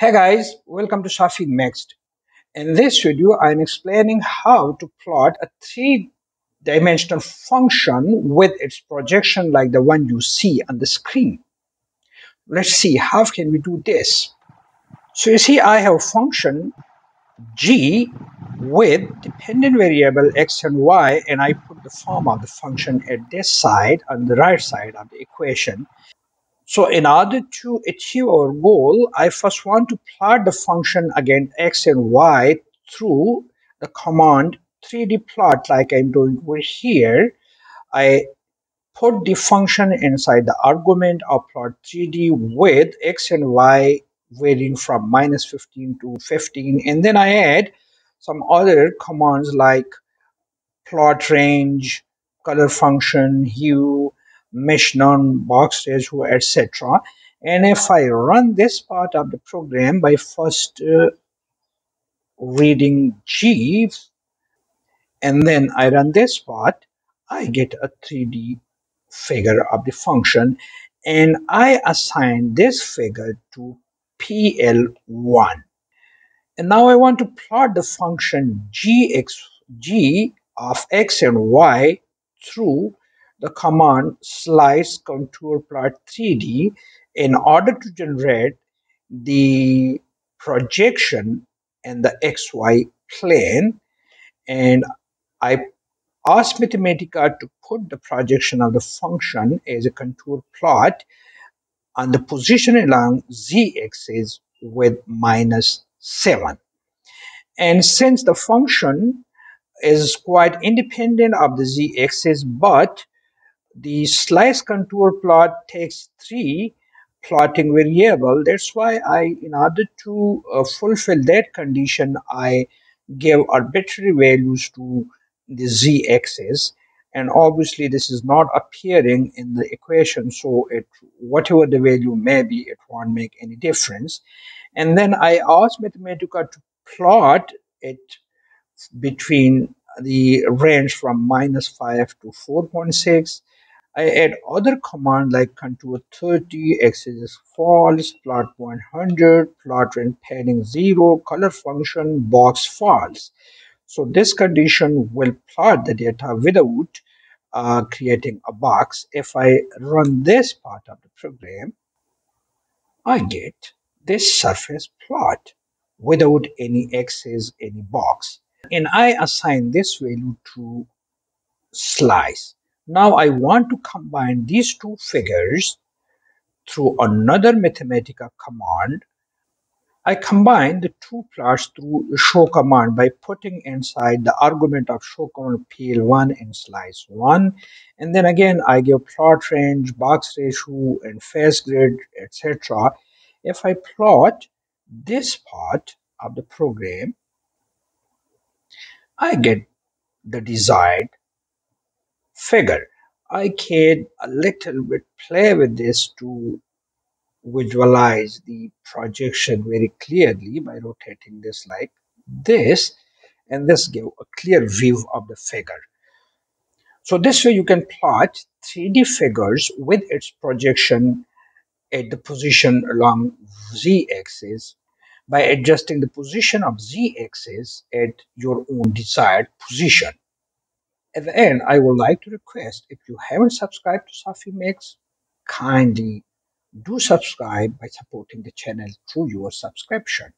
Hey guys, welcome to Safi Mixed. In this video, I'm explaining how to plot a three-dimensional function with its projection like the one you see on the screen. Let's see, how can we do this? So you see, I have a function g with dependent variable x and y, and I put the form of the function at this side, on the right side of the equation. So in order to achieve our goal, I first want to plot the function against x and y through the command 3D plot like I'm doing over here. I put the function inside the argument of plot 3D with x and y varying from minus 15 to 15 and then I add some other commands like plot range, color function, hue, mesh non-box ratio, etc. And if I run this part of the program by first uh, reading G and then I run this part, I get a 3D figure of the function and I assign this figure to PL1. And now I want to plot the function gx, g of x and y through the command slice contour plot 3D in order to generate the projection in the xy plane and I asked Mathematica to put the projection of the function as a contour plot on the position along z-axis with minus 7. And since the function is quite independent of the z-axis but the slice contour plot takes three plotting variable. That's why I in order to uh, fulfill that condition I give arbitrary values to the z-axis and obviously this is not appearing in the equation so it whatever the value may be it won't make any difference. And then I ask Mathematica to plot it between the range from minus 5 to 4.6 I add other command like contour 30, axis false, plot point 100, plot range padding 0, color function box false. So this condition will plot the data without uh, creating a box. If I run this part of the program, I get this surface plot without any axis, any box. And I assign this value to slice. Now I want to combine these two figures through another Mathematica command. I combine the two plots through show command by putting inside the argument of show command PL1 in slice 1 and then again I give plot range, box ratio and face grid etc. If I plot this part of the program I get the desired figure. I can a little bit play with this to visualize the projection very clearly by rotating this like this and this give a clear view of the figure. So this way you can plot 3D figures with its projection at the position along z-axis by adjusting the position of z-axis at your own desired position. At the end, I would like to request if you haven't subscribed to Safi Mix, kindly do subscribe by supporting the channel through your subscription.